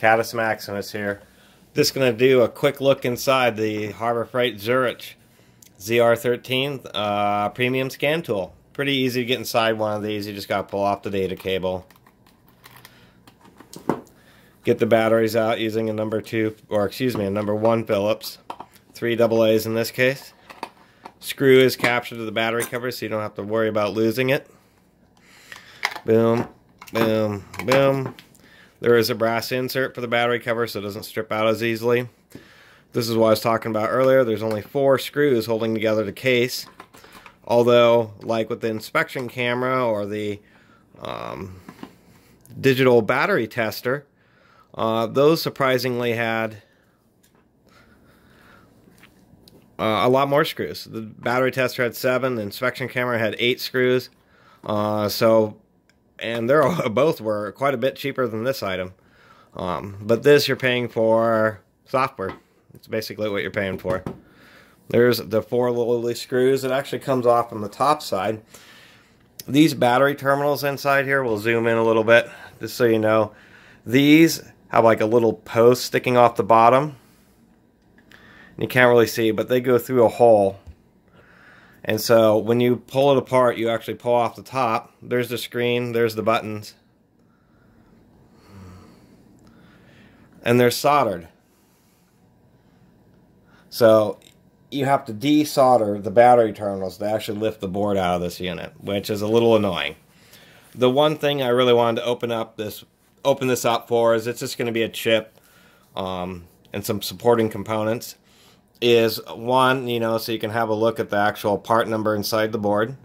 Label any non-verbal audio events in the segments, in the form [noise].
Catus Maximus here. Just going to do a quick look inside the Harbor Freight Zurich ZR13 uh, premium scan tool. Pretty easy to get inside one of these. You just got to pull off the data cable. Get the batteries out using a number two, or excuse me, a number one Phillips. Three double A's in this case. Screw is captured to the battery cover so you don't have to worry about losing it. Boom, boom, boom. There is a brass insert for the battery cover so it doesn't strip out as easily. This is what I was talking about earlier. There's only four screws holding together the case. Although, like with the inspection camera or the um, digital battery tester, uh, those surprisingly had uh, a lot more screws. The battery tester had seven, the inspection camera had eight screws. Uh, so and they're [laughs] both were quite a bit cheaper than this item. Um, but this you're paying for software. It's basically what you're paying for. There's the four little screws. It actually comes off on the top side. These battery terminals inside here, we'll zoom in a little bit, just so you know. These have like a little post sticking off the bottom. You can't really see, but they go through a hole and so when you pull it apart, you actually pull off the top. There's the screen, there's the buttons. And they're soldered. So you have to desolder the battery terminals to actually lift the board out of this unit, which is a little annoying. The one thing I really wanted to open up this open this up for is it's just going to be a chip um, and some supporting components is one, you know, so you can have a look at the actual part number inside the board.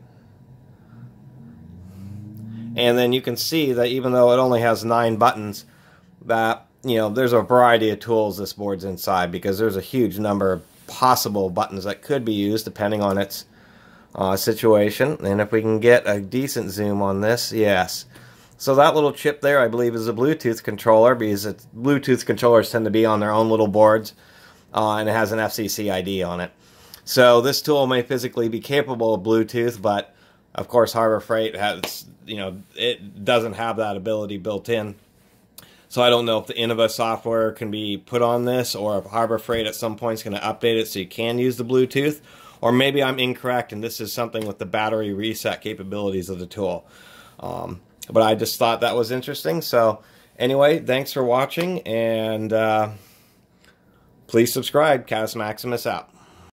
And then you can see that even though it only has nine buttons, that, you know, there's a variety of tools this board's inside because there's a huge number of possible buttons that could be used depending on its uh, situation. And if we can get a decent zoom on this, yes. So that little chip there, I believe, is a Bluetooth controller because Bluetooth controllers tend to be on their own little boards uh, and it has an FCC ID on it. So this tool may physically be capable of Bluetooth, but of course Harbor Freight has, you know, it doesn't have that ability built in. So I don't know if the Innova software can be put on this or if Harbor Freight at some point is going to update it so you can use the Bluetooth. Or maybe I'm incorrect and this is something with the battery reset capabilities of the tool. Um, but I just thought that was interesting. So anyway, thanks for watching and... Uh, Please subscribe. Catus Maximus out.